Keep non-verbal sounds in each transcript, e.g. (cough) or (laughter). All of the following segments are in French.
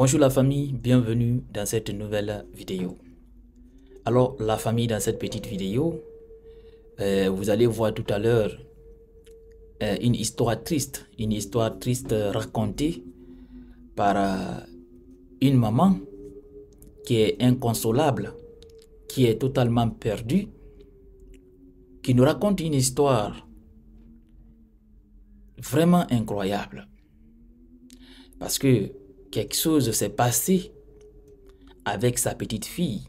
Bonjour la famille, bienvenue dans cette nouvelle vidéo. Alors la famille dans cette petite vidéo, euh, vous allez voir tout à l'heure euh, une histoire triste, une histoire triste racontée par euh, une maman qui est inconsolable, qui est totalement perdue, qui nous raconte une histoire vraiment incroyable. Parce que quelque chose s'est passé avec sa petite fille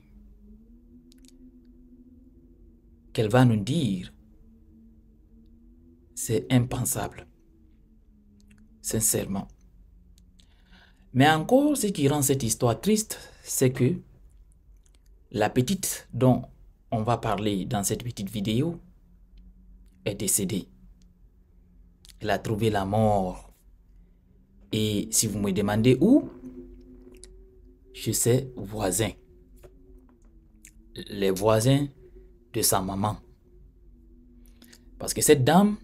qu'elle va nous dire, c'est impensable. Sincèrement. Mais encore, ce qui rend cette histoire triste, c'est que la petite dont on va parler dans cette petite vidéo est décédée. Elle a trouvé la mort et si vous me demandez où, je sais voisin. Les voisins de sa maman. Parce que cette dame,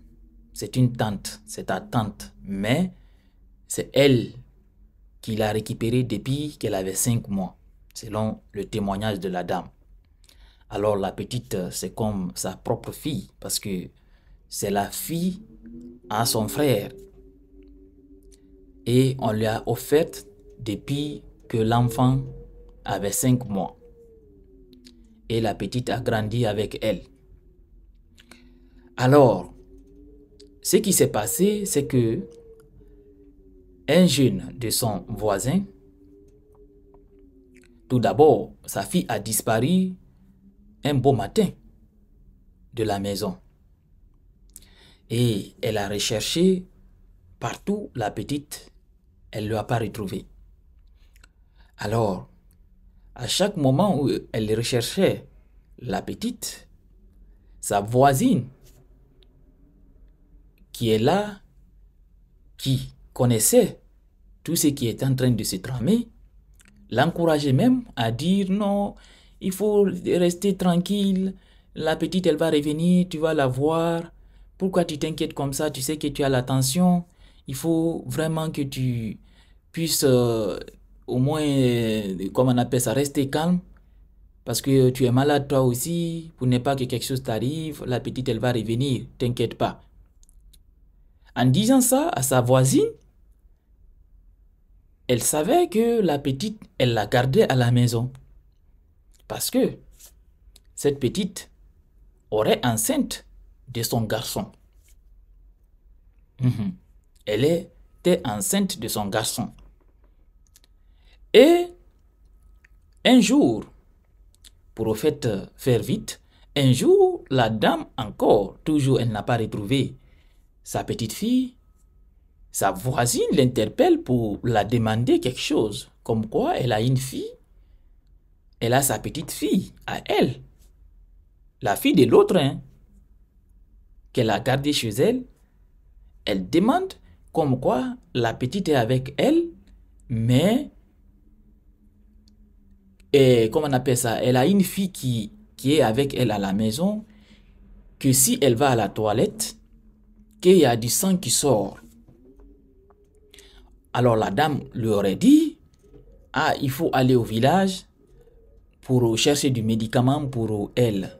c'est une tante, c'est ta tante, mais c'est elle qui l'a récupérée depuis qu'elle avait cinq mois, selon le témoignage de la dame. Alors la petite, c'est comme sa propre fille, parce que c'est la fille à son frère et on lui a offert depuis que l'enfant avait cinq mois. Et la petite a grandi avec elle. Alors, ce qui s'est passé, c'est que un jeune de son voisin, tout d'abord, sa fille a disparu un beau matin de la maison. Et elle a recherché partout la petite elle ne l'a pas retrouvé. Alors, à chaque moment où elle recherchait la petite, sa voisine, qui est là, qui connaissait tout ce qui est en train de se tramer, l'encourageait même à dire non, il faut rester tranquille, la petite elle va revenir, tu vas la voir, pourquoi tu t'inquiètes comme ça, tu sais que tu as l'attention, il faut vraiment que tu puisses euh, au moins, euh, comme on appelle ça, rester calme. Parce que tu es malade toi aussi, pour ne pas que quelque chose t'arrive, la petite elle va revenir, t'inquiète pas. En disant ça à sa voisine, elle savait que la petite, elle la gardait à la maison. Parce que cette petite aurait enceinte de son garçon. Mhm elle était enceinte de son garçon. Et un jour, pour au fait faire vite, un jour, la dame encore, toujours elle n'a pas retrouvé sa petite fille, sa voisine l'interpelle pour la demander quelque chose, comme quoi elle a une fille, elle a sa petite fille à elle, la fille de l'autre, hein, qu'elle a gardée chez elle. Elle demande comme quoi la petite est avec elle, mais et, comment on appelle ça? Elle a une fille qui, qui est avec elle à la maison, que si elle va à la toilette, qu'il y a du sang qui sort. Alors la dame lui aurait dit, ah, il faut aller au village pour chercher du médicament pour elle.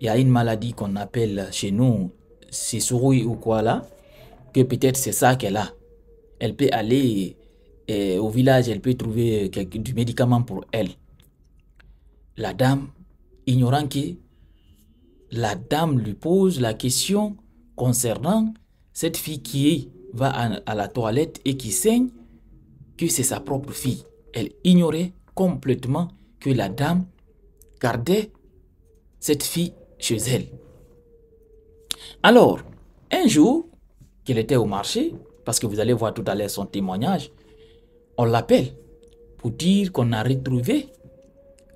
Il y a une maladie qu'on appelle chez nous, c'est souris ou quoi là que peut-être c'est ça qu'elle a. Elle peut aller eh, au village, elle peut trouver du médicament pour elle. La dame, ignorant que la dame lui pose la question concernant cette fille qui va à, la toilette et qui saigne, que c'est sa propre fille. Elle ignorait complètement que la dame gardait cette fille chez elle. Alors, un jour, qu'il était au marché, parce que vous allez voir tout à l'heure son témoignage, on l'appelle pour dire qu'on a retrouvé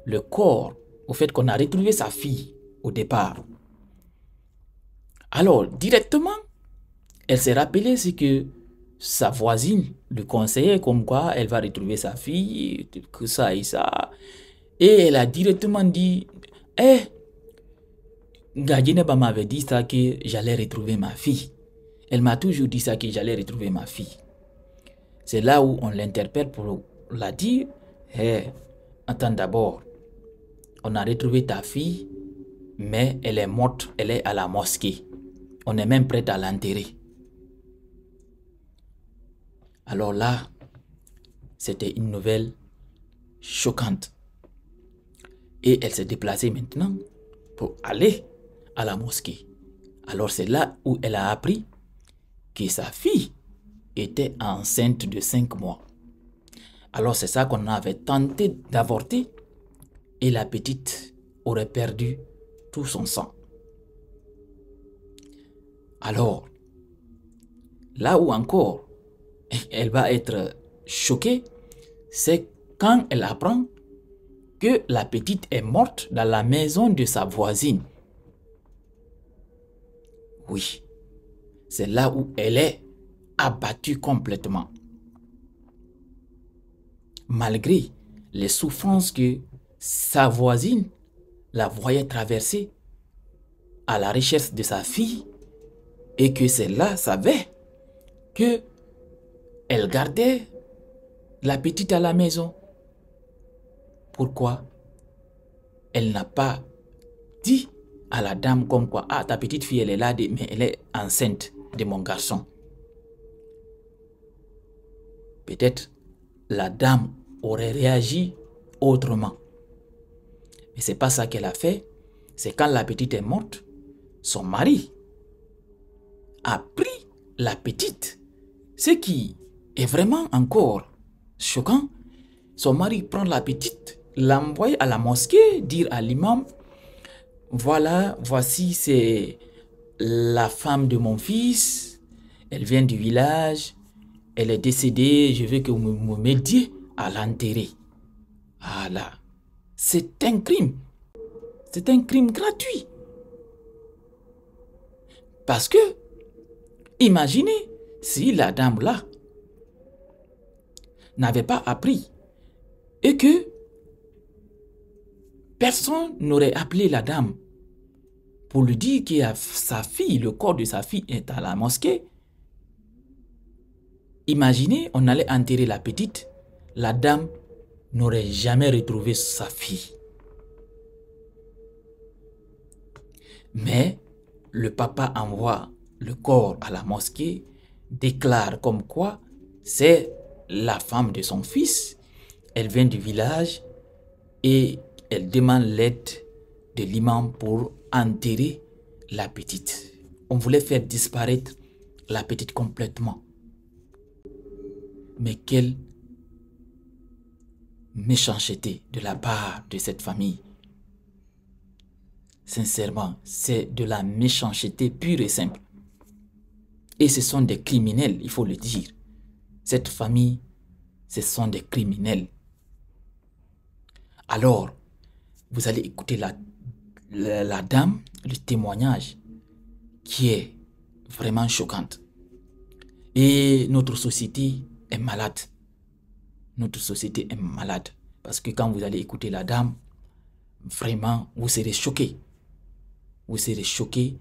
le corps, au fait qu'on a retrouvé sa fille au départ. Alors, directement, elle s'est rappelée ce que sa voisine lui conseillait, comme quoi elle va retrouver sa fille, que ça et ça. Et elle a directement dit, eh, Gadjeneba m'avait dit ça que j'allais retrouver ma fille. Elle m'a toujours dit ça que j'allais retrouver ma fille. C'est là où on l'interpelle pour l'a dit, hey, attends d'abord, on a retrouvé ta fille, mais elle est morte, elle est à la mosquée. On est même prêt à l'enterrer. Alors là, c'était une nouvelle choquante. Et elle s'est déplacée maintenant pour aller à la mosquée. Alors c'est là où elle a appris que sa fille était enceinte de cinq mois. Alors c'est ça qu'on avait tenté d'avorter et la petite aurait perdu tout son sang. Alors, là où encore (laughs) elle va être choquée, c'est quand elle apprend que la petite est morte dans la maison de sa voisine. Oui, c'est là où elle est abattue complètement. Malgré les souffrances que sa voisine la voyait traverser à la recherche de sa fille et que celle-là savait que elle gardait la petite à la maison. Pourquoi elle n'a pas dit à la dame comme quoi, ah, ta petite fille, elle est là, mais elle est enceinte de mon garçon. Peut-être la dame aurait réagi autrement. Mais c'est pas ça qu'elle a fait. C'est quand la petite est morte, son mari a pris la petite. Ce qui est vraiment encore choquant. Son mari prend la petite, l'envoie à la mosquée, dire à l'imam, voilà, voici, c'est la femme de mon fils, elle vient du village, elle est décédée, je veux que vous me m'aidiez à l'enterrer. Ah c'est un crime. C'est un crime gratuit. Parce que, imaginez si la dame là n'avait pas appris et que personne n'aurait appelé la dame pour lui dire que sa fille, le corps de sa fille est à la mosquée. Imaginez, on allait enterrer la petite, la dame n'aurait jamais retrouvé sa fille. Mais le papa envoie le corps à la mosquée, déclare comme quoi c'est la femme de son fils. Elle vient du village et elle demande l'aide de l'imam pour enterrer la petite. On voulait faire disparaître la petite complètement. Mais quelle méchanceté de la part de cette famille. Sincèrement, c'est de la méchanceté pure et simple. Et ce sont des criminels, il faut le dire. Cette famille, ce sont des criminels. Alors, vous allez écouter la, la, dame, le témoignage, qui est vraiment choquante. Et notre société est malade. Notre société est malade. Parce que quand vous allez écouter la dame, vraiment, vous serez choqué. Vous serez choqué.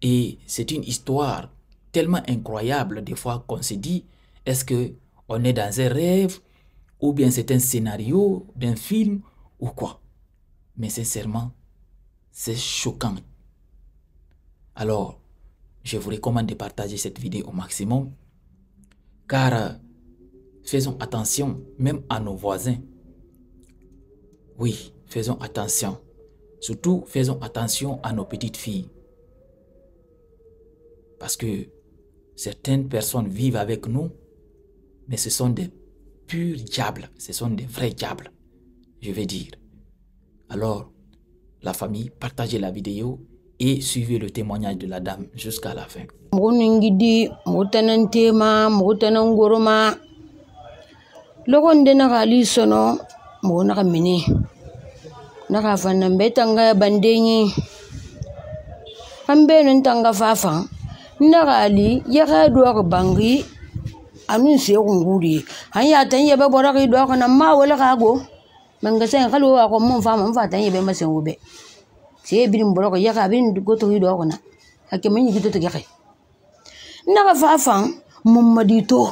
Et c'est une histoire tellement incroyable des fois qu'on se dit, est-ce que on est dans un rêve ou bien c'est un scénario d'un film ou quoi? Mais sincèrement, c'est choquant. Alors, je vous recommande de partager cette vidéo au maximum car faisons attention même à nos voisins. Oui, faisons attention. Surtout, faisons attention à nos petites filles. Parce que certaines personnes vivent avec nous, mais ce sont des purs diables, ce sont des vrais diables, je vais dire. Alors, la famille, partagez la vidéo et suivez le témoignage de la dame jusqu'à la fin. loko nde nakali sono mogo naka mene naka fanna mbe tanga bandenye kambe nun tanga fafa nakali yaka duwaka bangi anun sekun guri an ya tan yebe bora ki duwaka na ma wala kago manga sen kalu wa ko mun fama mun fatan yebe masen ube sai birin bora ko yaka birin goto ki duwaka na hakke mun yi goto ki yaka naka fafa mun madito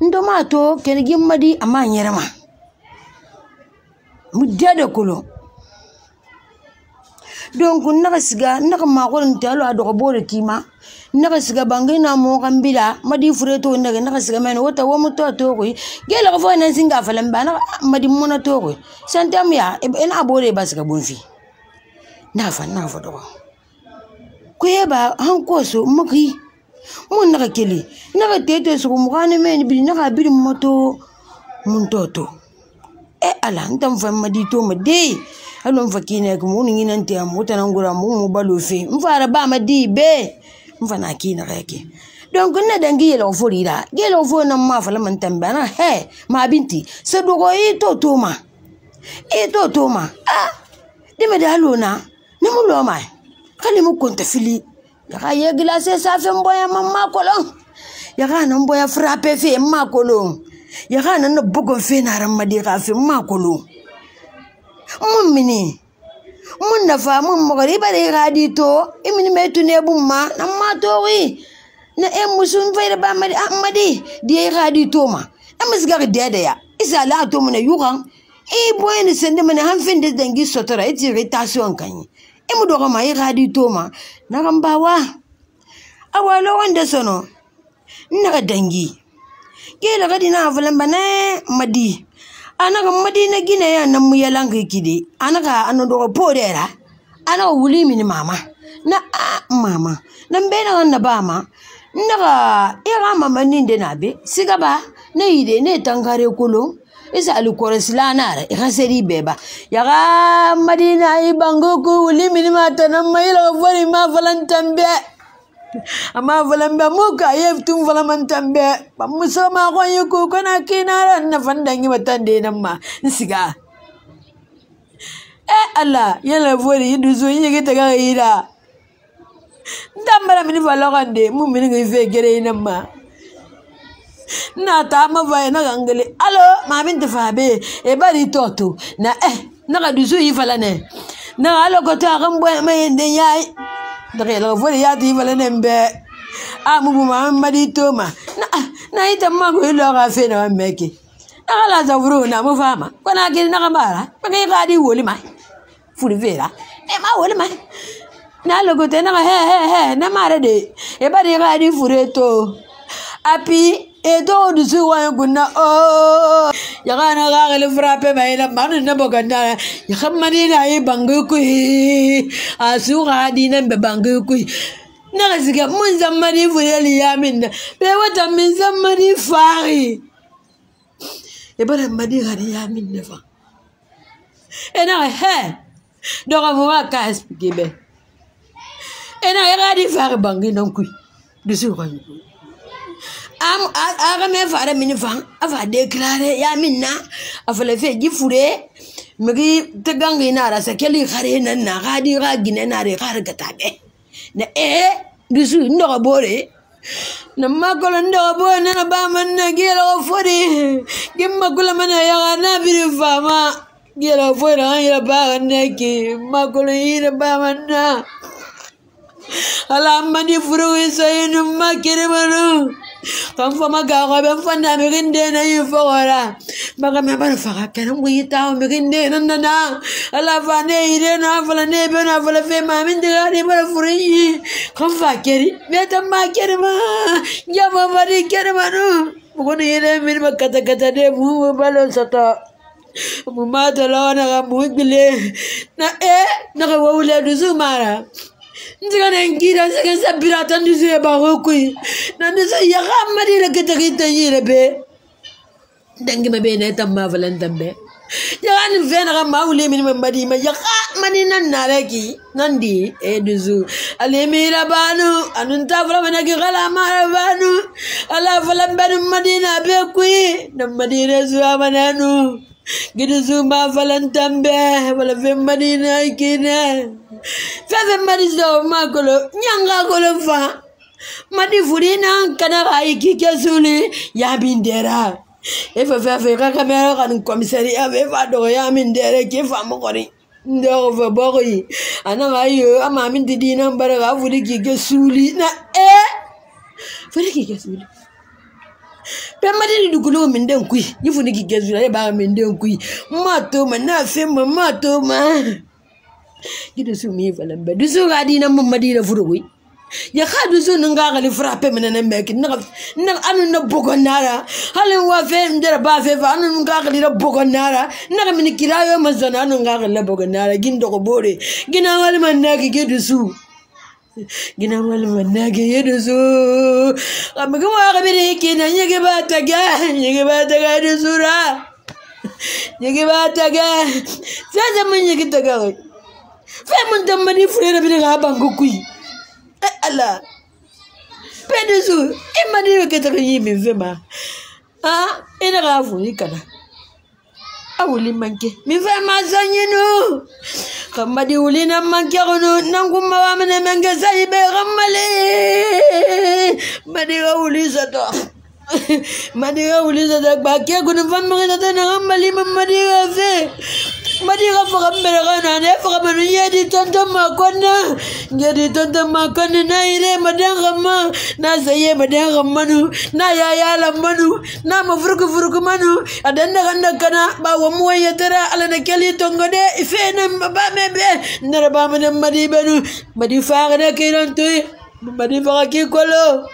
ndo ma to kene gimma di ama nyerema mu dede kulo. Donc na ga siga na ga makolon talo adogo bole kima. Naga siga bangai na mo kambila madi fure to na ga na ga siga men wota wo mu to ko gela ko fo nan singa falan ba na ga madi mona to ko santem ya ina bole ba siga bonfi na fa na fa dogo ko yeba han ko so maki mun naga kele. Naga tete mo kana men bi naga bi moto mun to to e ala ntam fa madi. To ma de alon fa kine ko mun ngi nan te am wota nan gura mu mu balo fe. M fara ba ma di be. M fa na kina ga ke. Donc na dangi yelo fo rira yelo fo na ma fa la man tamba na he ma binti. Se dogo yi to to ma e to to ma ah de me da lo na. Ne mu lo ma. Kali mu konta fili ya ga ye glace sa fe mboya mamma kolon ya na mboya frappe fe ma kolon ya na na bugon fe na ran madi ga fe ma kolon mun mini. Mun nafa mun mogari bare ga di to imini me tune bumma na ma. To wi na e musun fe ba madi amadi di ga di to ma amis ga de de ya isa la to mun yugan e boyen sende mun han fin de dangi sotora iti irritation kan e E imudogoma iradi e toma. Nakambawa awa logonde sono. Nnaka dangi. Gela kadi na vulamba ne madi. Anaka madi na gina ya namu yalanka kidi. Anaka anodogo podera. Anaka wuli mini mama. Na a mama. Na mbena na bama nnaka ira mama ninde nabe sigaba ne ide ne tangare kolon isa alikuoresilanaare ixa seri beba. Yaxa madina i bangoku wuli minima tanamma ilaxa fori ma falantanbe amma falambe muka yeftum falamantanbe bamusamaxonyi kukona kinara nafandangi batandinamma nsiga e allah yala fori i dusu i ñegitagaxa yida ntanbara mini faloxande mu minigi fe gereinamma na ta ma va na gangale alo ma min ta fabe e bari toto. Na eh na ga duzu yi falane na alo ko ta kan boy mai den yayi daga yalga fo de ya ti fala ne bɛ a mu bu ma ma di to ma na na ita ma ko ilo ka fe na me ke na kala za furu na mu fa ma. Ko na ke na ka mara ko ke ka di woli ma furi fe la e ma woli ma na lo ko te na he he he na mara de. E ba de ka di fure to. Api edo dusu wa guna o oh. yaga na ga gele frappe mai la manu na boganda. Ya khamani na yi bangu ku asu ga dinan be bangu ku na ga ziga mun zamani vuyeli ya minna be wata min zamani fari. E bara madi ga ya minna fa. E na he. Doga mo wa ka expliquer be. E na ga di fari bangu nan ku dusu wa guna aga me fara mini fan afa déclaré ya minna. Afale fe ji fure migi tegangi na ra sakeli khare nan na gadi ga gine na re khare gatabe na e dusu ndo bore. Na makolo ndo bore na ba man na gelo fori. Gimma mana ya na biri fama. Gelo fori an ya ba na ki makolo ira ba man na ala mani furu isayinu makiri manu kamfamagaro ɓe fanda mirindena yifogola bagame bana faga kene guyitawo mirindena nana ala fane yidena fala ne bena fala fe mamindigadi bara furiyi kamfa keri ɓetamma kerima jamafadi kerima nu. Bugoni yene minima katakata de muwe balo soto mumatolonaga mugbile na e naga wawula dusu mara. ndika nengira ndika nsabirata ndisiye bakokwi nandisa yakamadile ketakitanyile be. Ndangima be netamma valantambe yakani vena kamauleminime madima yakamani nannalaki nandi edusu alimira banu anuntavulamanaki kalamara banu. Alavalambanu madina be kwi namadina suamananu zuwa mananu gidu zuma valan tambe wala fe madina kine fɛn madi sɔrɔ ma kolo nyanga kolo fa madi furi na kana ka yi ki kɛ suli ya min dɛra e fɛ fɛn fɛ ka kamera ka nin kɔmisɛri ya fɛ fa dɔgɔ ya min dɛra k'e fa mɔgɔri ndɔgɔ fɛ bɔgɔ yi a na ka yi a ma min ti di na bara ka furi k'i kɛ suli na e furi k'i kɛ suli pɛmɛdi ni dugukolo mi den kui i funi k'i kɛ zura e b'a mi den kui ma to ma n'a fɛ ma ma. To ma i dusu mi fana bɛɛ dusu ka di na ma di na furu koyi ya ka dusu ni ka kali fura pɛ minɛ ne mɛ ki. Naka naka anu na bɔgɔ nara. Hali wa fɛ n jɛra ba fɛ fɛ anu ni ka kali la bɔgɔ nara. Naka mini kira yɔ ma zɔn anu ni ka kali la bɔgɔ nara. Gin dɔgɔ bore. Gin an walima naki ki dusu. gina walima nage yedo so amaga wa gabere kina nyege bataga nyege bataga yedo sura nyege bataga. Sasa mun nyege taga fe mun tamani furera bine ga bangu kui eh ala. Pedo so imani e ke taga yimi vema ah ina e ga furi kana. Awuli manke. Mi fe ma zanyino xamma diwlinan man kexunu nan kumma wamine men ge sayi ɓe xammale madi xa wuli soto (laughs) madira uliza bake kuna famira tana malima madira fe madira fara mbere kana ne fara manu yedi tonto makona. Yedi tonto makona na ile madanga ma na zaye madanga manu na yaya la manu na mafuruku furuku manu adanda kanda kana ba wa muwa yatara ala na kali tongode ife na ba mebe. Nara ba manu madibanu madifa kana kirantu madifa kikolo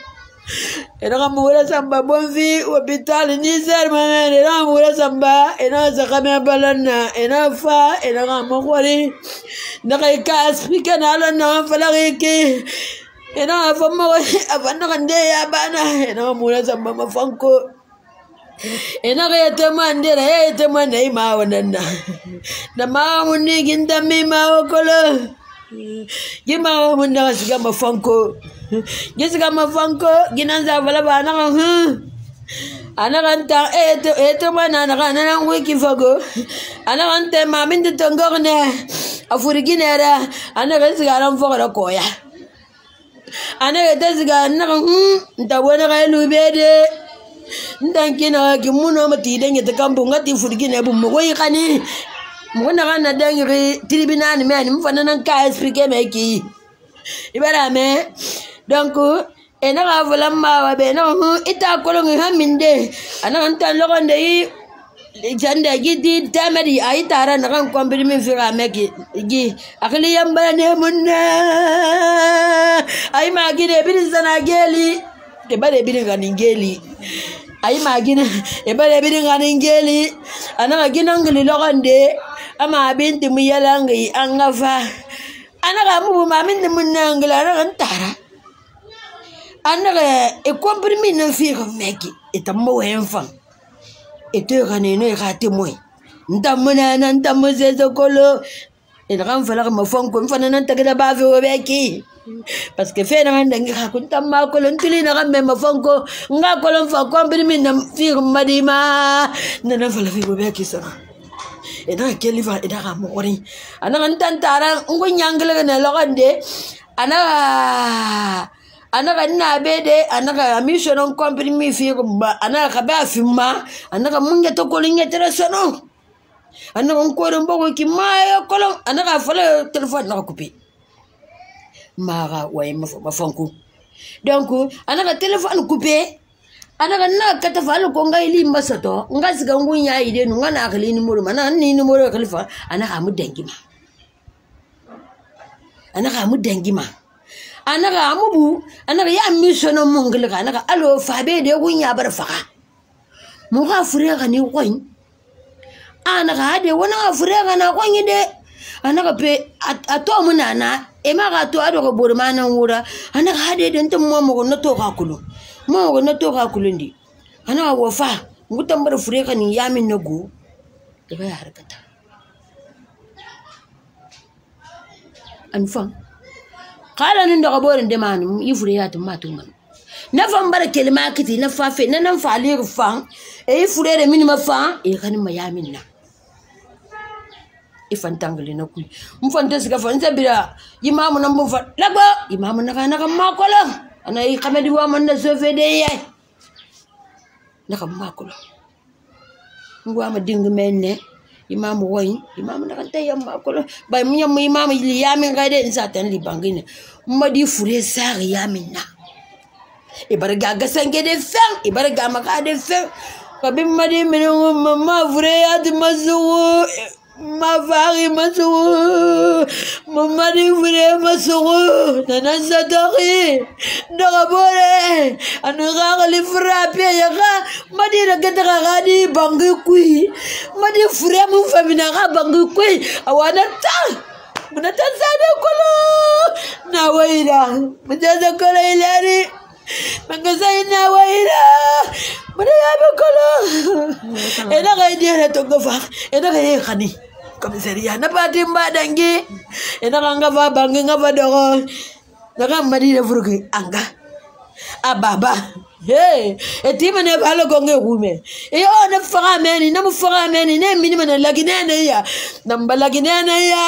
enakamugula samba bomvi hopitali niser mamen enakamugula samba enakasakame balana enafa enakamokwari nakaikas na falakiki enakafamako afanakandeya bana. Enakamugula samba mafanko. Ina ga yata man dira ya yata man na yi ma wannan na da ma mun ne gindan mai ma wakolo yi ma mun na shiga mafanko. (laughs) gisga mafanko ginan zavala ba na hu anaganta eto eto mana naga nana wiki fago anaganta mamin de tongogne afuriginera anaga sigaran fogora koya anaga tasiga naga hm ntabona ga lubede ntankina ki muno mati denge te kambu ngati furigine bu mo koyi kani. Mo naga na denge tribunal me ani mfana nan ka expliquer me ki. Ibara me donc ena ka vola mawa be na hu ita kolon ha minde. Ana kan tan logon de yi jande gidi tamari ay tara na kan kombiri min fira meki gi akli yamba ne munna ay ma gide bin sana geli e bare bin ga ningeli ay ma gine e bare bin ga ningeli ana ga ginangli logon de ama binti mu yalangi an gafa ana ga mu ma min mun nangla ana kan tara anere eh, ekomprimi nemfika meki itammowenfa itoikanino ikatimwe ntamunana ntamusezekolo inakamfalaka mafonko mfanana ntakida bafiwe beki parceke fenaka ndangikako ntamakolo ntulinakame mafonko ngakolo mfa komprimi namfika madima nanamfala fiwe beki saka ina keli fa ina ka mokori. Ana ka ntantara nko nyangelegene lokande ana ka anaka nina abede anaka amisho non komprimi fi anaka ba fima anaka munge to kolinge telesono anaka nkore mboko ki mayo kolon anaka fala telefone naka kupi. Mara waye mafanku donc anaka telefone kupi anaka na kata fa ko ngai li masato ngasi ga ngunya ide nu ngana akli ni muru mana ni ni muru khalifa anaka mu dengima. Anaka mu dengima. anaga amubu anaga ya miso no misono mungilga anaga alo fa be de gunya bar faka mu ga fure ga ni koin anaga de wona fure ga na koin de. Anaga pe ato mu na e ma ga to ado go burma nan wura anaga ha de de ntum mo mo no to ga kulu. Mo mo no to ga kulu ndi. Anaga wo wofa ngutan bar fure ga ni ya yamin na go ya harkata anfan kala nun daga borin de man yi fure ya tun ma tun man na fan bar kelma kiti na fa fe na nan fa le fa e yi fure da min ma fa e kan ma yamin na ifan tangali na kui mfan ta siga fan sabira imamu nan bu fa lagba imamu na kana kan makola ana yi kamedi wa man na sofe de ye. Na kan makola ngwa ma ding menne. imamu wai imamu na kanta yamma kula ba mun yamma imamu liyamin gaide in sa tan libangine madi fure sari yamin na ibar ga gasan gede fen ibar ga maka de fen kabin madi min mamma fure ya di mazuwo mafari masugu mamadi fire masugu nana satori. Dagabore ani kakali firape yaka madi raketaka kadi bangi kui. Madi fure mu famina ka bangi kui. Awana ta. Munata sada kolo. Na waira mujasa kolo ilari. Mangasai na waira mana yabe kolo. Enaka idiara tongo fak enaka yekani komisariya na pati mba dangi ina kanga va bangi nga vadogo na ka madile furuki anga ababa hey eti mene balo gonge wume e o ne fara meni na mu fara meni ne mini mene lagine ne ya na mba lagine ne ya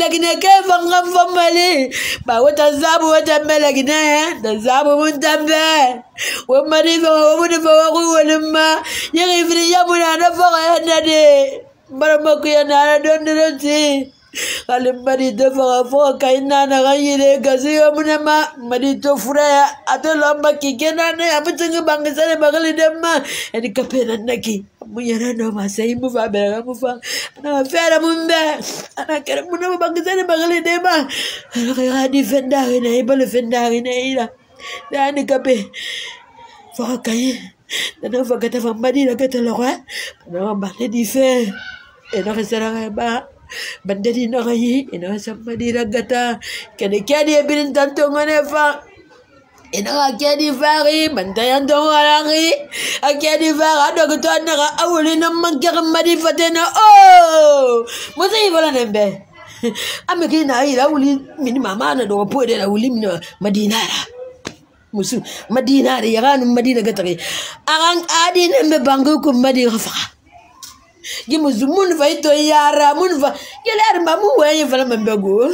lagine ke vanga vamali ba wata zabu wata me lagine da zabu mun tambe wo mari va wo mun va wo wo ma yeri fri ya mun na fara na de baramakuya naradondiro ti hali marito faga fo kai nanaga yire gasi yomunema marito furaya ato lomba kike nane amutingi bangisane bagili demma eni kapena naki munyarano masai mufa beraga mufa. Ana mafera mumbe ana kere munema bangisane bagili demma ana kaya di fendari na ibali fendari na ira dani kape faga kai nana faga tafa mbadi la kete logo eh. Ana mbali di fe. eno kesaranga ba bandari no kayi eno samadi ragata kene kadi ebirin tanto ngone fa eno akedi fari bantayan to warari akedi fara do kuto naga awuli no mangkar madi fatena oh musi bola nembe amekini na ayi awuli mini mama na do po de awuli mini madinara musu madinara yaran madina gatare aran adin embe bangu kum madina fara gimuzu mun fa ito yara mun fa gelar ma mun wanye fala mambe go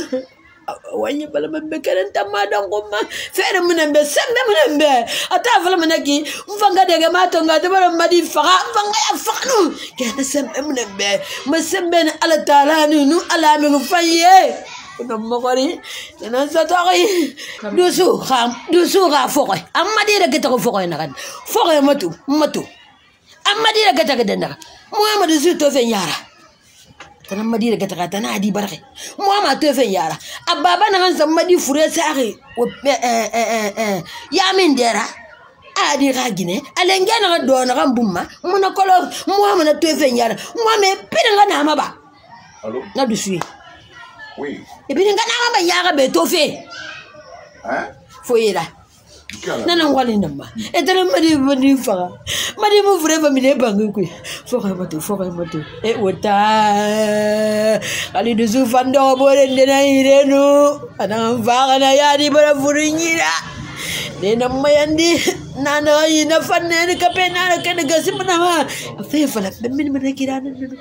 wanye fala mambe keren tamma don gumma fere mun ambe sembe mun ambe ata fala mun ki mfanga daga mato nga madi faga mfanga ya fanu kena sembe mun ambe ma ni ala taala nu ala mi fanye ngam mokori nan sa dusu kham dusu ga fokoy amma de daga fokoy na fokoy matu matu amma de daga daga muhammadu zai tofen yara. Tanan madi daga taka tana adi barkai muhammad tofen yara. Ababa na hansan madi fure sare ya min dera adi ka gine alenge na do na kan bumma muna kolo muhammad tofen yara. Muhammad pidin ga na ma ba na dusu Oui. ibidin ga na ma yara be tofe Hein? Fo yira Quel nana nkwale na ma e taara madi madi faga madi mu fure fa mine bange koyi fo ka mato fo mato e o hali dusu fan dɔgɔ bɔre ndena yire no a na n fa kana yaadi bara furu ɲira ne na mayandi na na yi fan ne ni kape na na kene gasi ma. A fɛn fana bɛ mini mana kira ne nunu